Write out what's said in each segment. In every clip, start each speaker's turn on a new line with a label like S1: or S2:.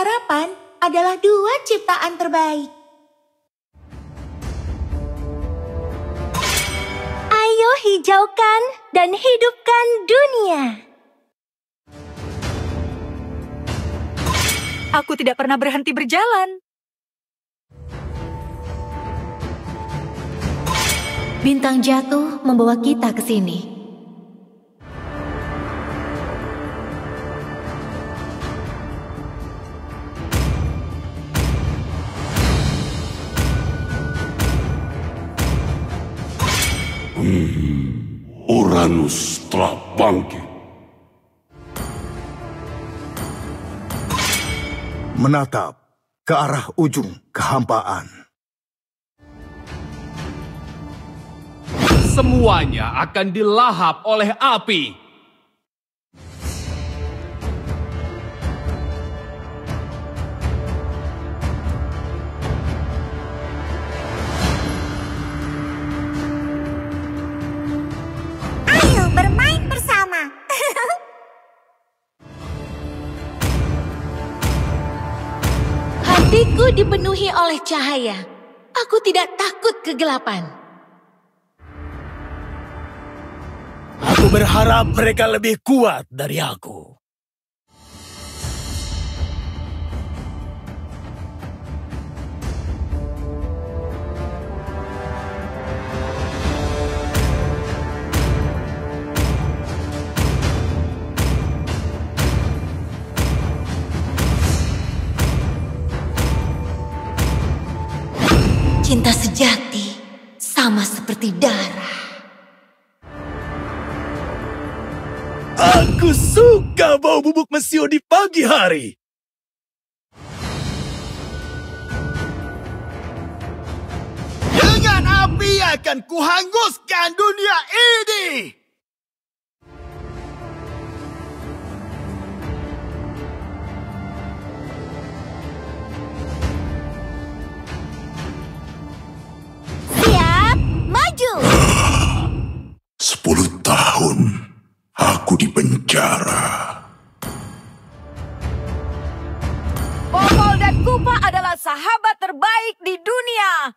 S1: harapan adalah dua ciptaan terbaik.
S2: Ayo hijaukan dan hidupkan dunia.
S3: Aku tidak pernah berhenti berjalan.
S2: Bintang jatuh membawa kita ke sini.
S4: Uranus telah bangkit.
S5: Menatap ke arah ujung kehampaan.
S6: Semuanya akan dilahap oleh api.
S1: Oleh cahaya. Aku tidak takut kegelapan.
S7: Aku berharap mereka lebih kuat dari aku.
S1: Cinta sejati sama seperti darah.
S7: Aku suka bau bubuk mesio di pagi hari. Dengan api akan kuhanguskan dunia ini.
S4: Sepuluh tahun aku di penjara.
S3: Popol dan Kupa adalah sahabat terbaik di dunia.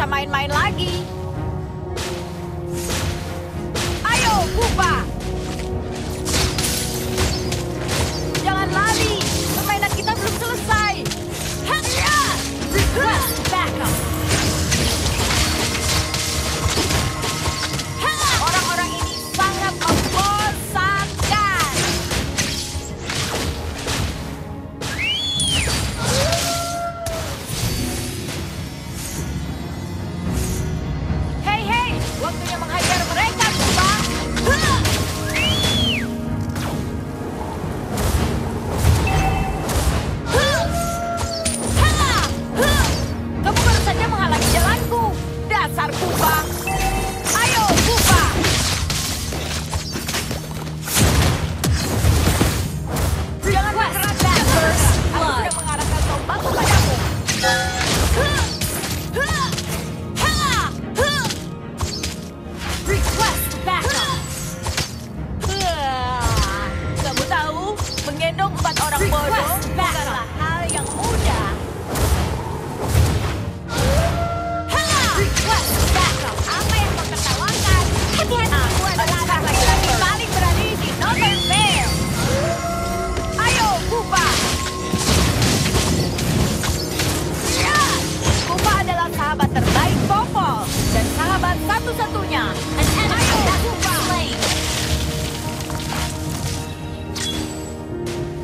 S3: bisa main-main lagi.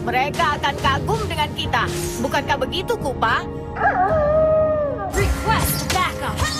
S3: Mereka akan kagum dengan kita. Bukankah begitu, Kupa?
S8: Request backup.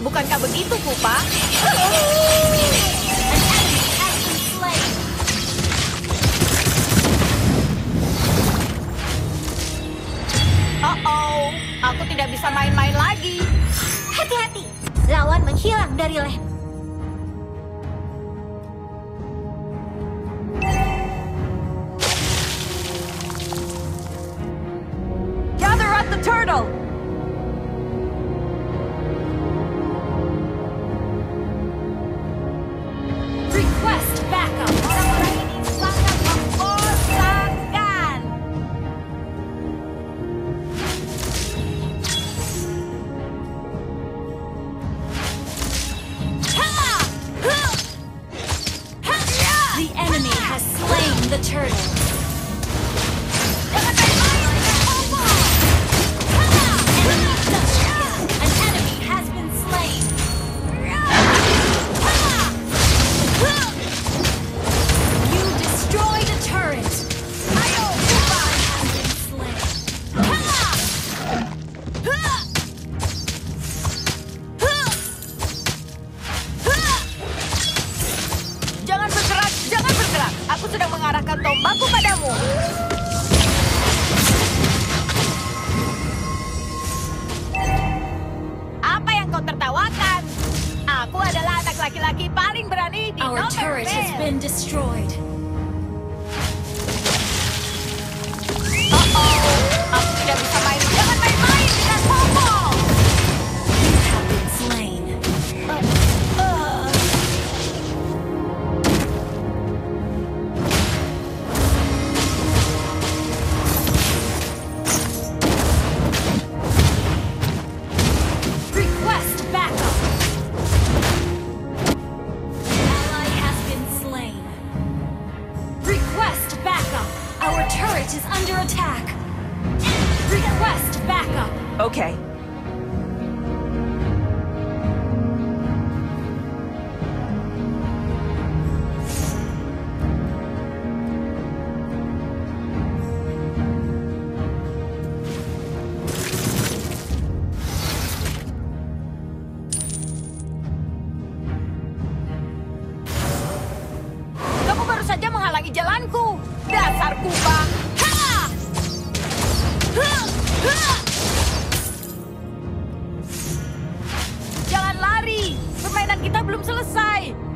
S3: Bukankah begitu, Kupa? Oh-oh, aku tidak bisa main-main lagi.
S2: Hati-hati, lawan menghilang dari lem.
S3: the turtle. Permainan kita belum selesai.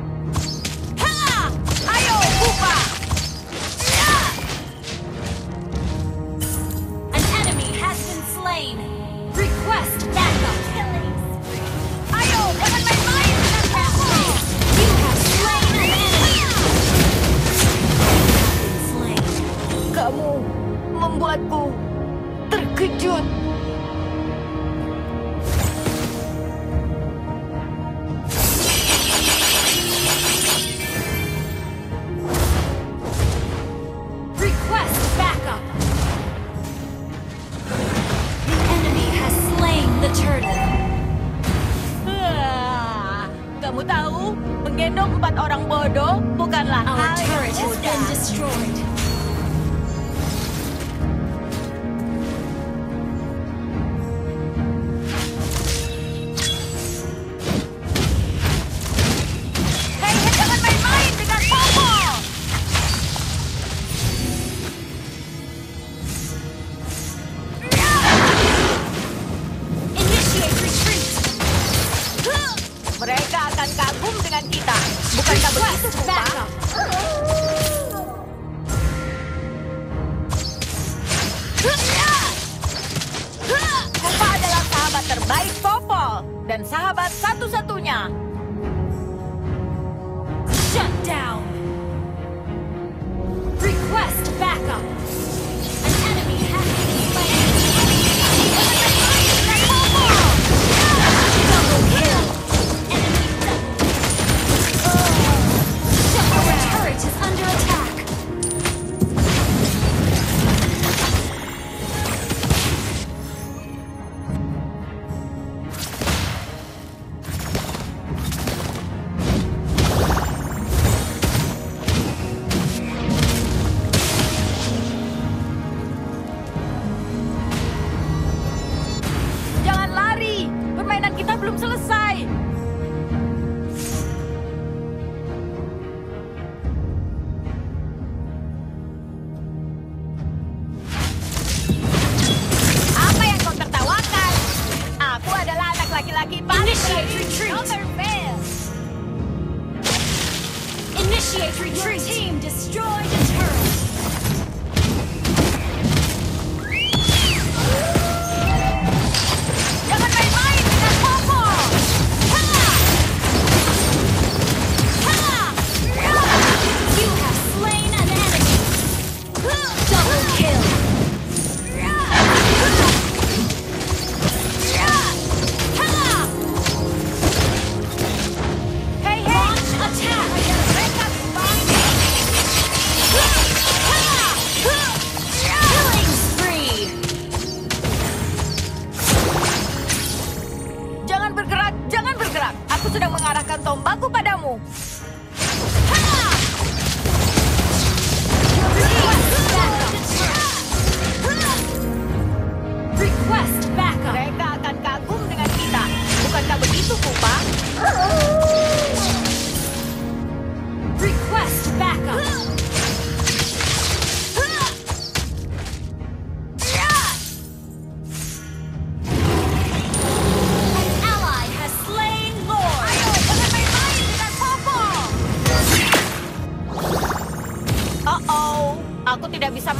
S8: tidak
S3: bisa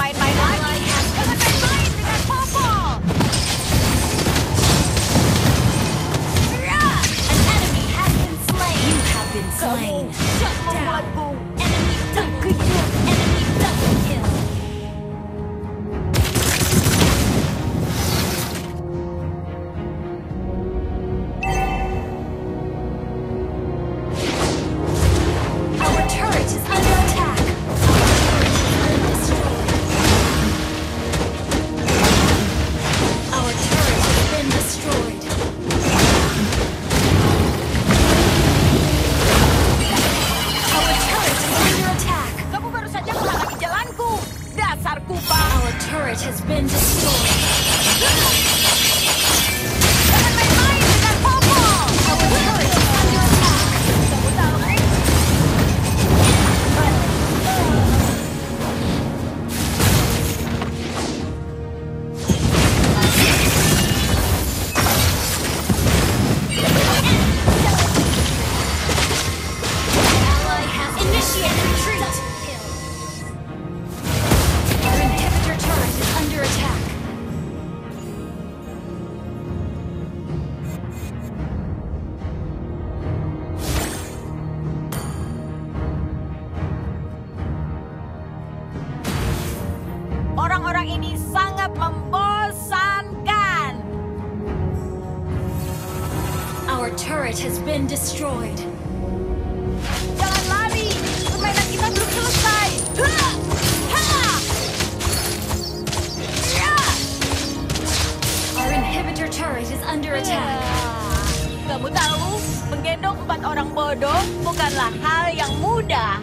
S3: Your
S8: turret is under iya. attack.
S3: Kamu tahu, menggendong empat orang bodoh bukanlah hal yang mudah.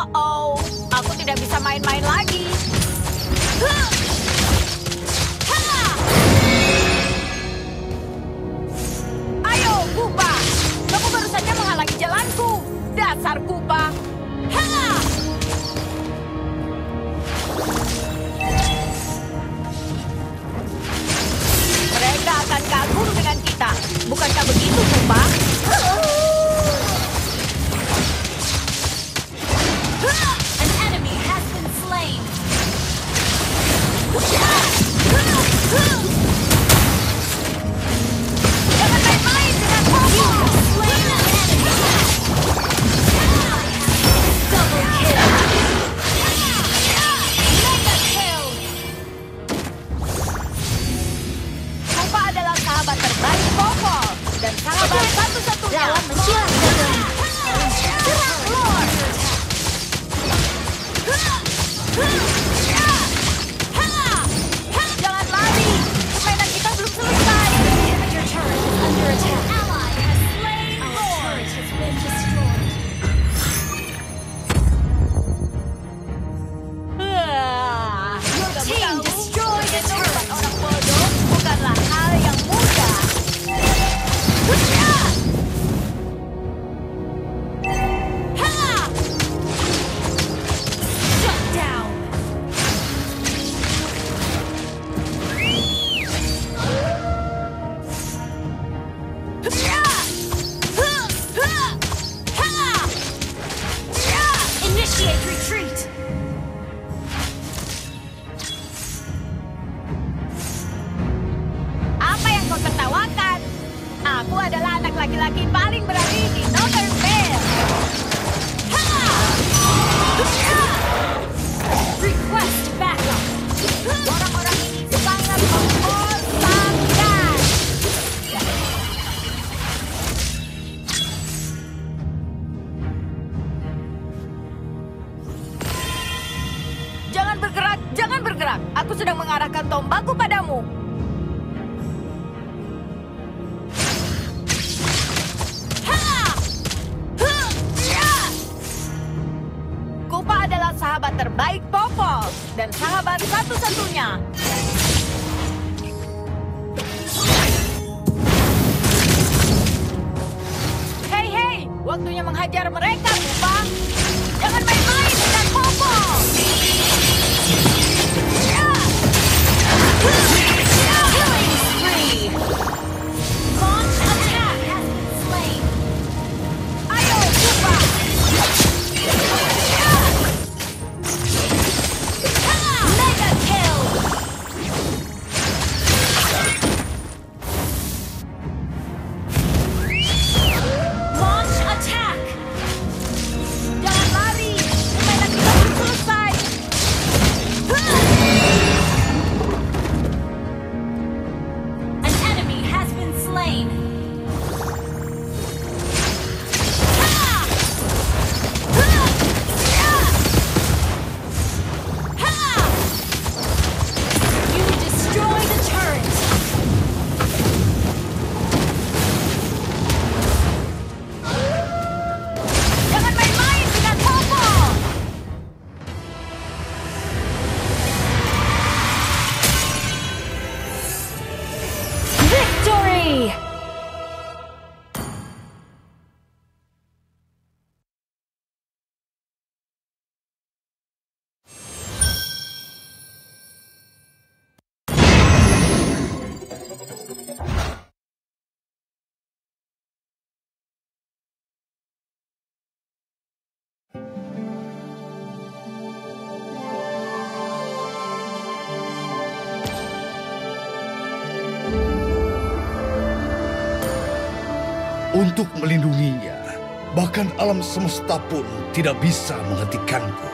S3: Oh-oh, aku tidak bisa main-main lagi. Ayo, Kupa! Kamu baru saja menghalangi jalanku. Dasar Kupa! Mereka akan kagum dengan kita. Bukankah begitu, Kupa? laki-laki paling berani di Northern Vale.
S8: Request backup.
S3: Orang-orang ini sangat membosankan. Jangan bergerak, jangan bergerak. Aku sedang mengarahkan tombakku
S8: pada Yeah!
S5: Untuk melindunginya. Bahkan alam semesta pun tidak bisa menghentikanku.